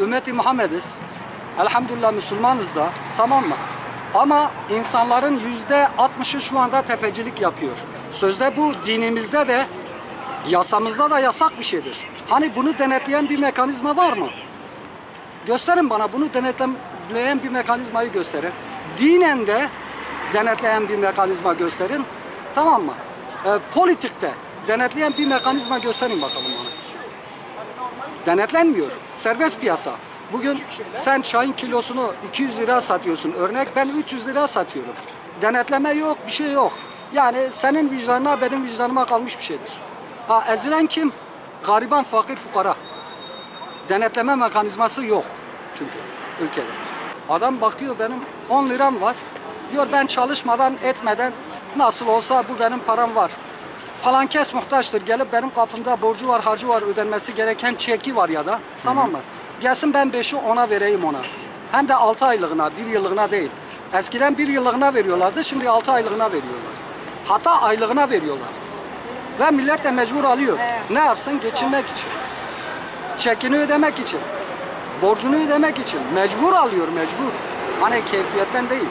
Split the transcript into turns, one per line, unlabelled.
ümmeti Muhammediz. Elhamdülillah Müslümanız da. Tamam mı? Ama insanların yüzde 60'ı şu anda tefecilik yapıyor. Sözde bu dinimizde de yasamızda da yasak bir şeydir. Hani bunu denetleyen bir mekanizma var mı? Gösterin bana bunu denetleyen bir mekanizmayı gösterin. Dinen de denetleyen bir mekanizma gösterin. Tamam mı? Ee, politikte denetleyen bir mekanizma gösterin bakalım bana. Denetlenmiyor. Serbest piyasa. Bugün sen çayın kilosunu 200 lira satıyorsun. Örnek ben 300 lira satıyorum. Denetleme yok, bir şey yok. Yani senin vicdanına benim vicdanıma kalmış bir şeydir. Ha, ezilen kim? Gariban, fakir, fukara. Denetleme mekanizması yok çünkü ülkede. Adam bakıyor benim 10 liram var. Diyor ben çalışmadan etmeden nasıl olsa bu benim param var. Falan kes muhtaçtır. Gelip benim kapımda borcu var, harcı var, ödenmesi gereken çeki var ya da. Tamam mı? Gelsin ben 5'i ona vereyim ona. Hem de 6 aylığına, 1 yıllığına değil. Eskiden 1 yıllığına veriyorlardı, şimdi 6 aylığına veriyorlar. Hatta aylığına veriyorlar. Ve millet de mecbur alıyor. Ne yapsın? Geçinmek için. Çekini ödemek için. Borcunu ödemek için. Mecbur alıyor, mecbur. Hani keyfiyetten değil.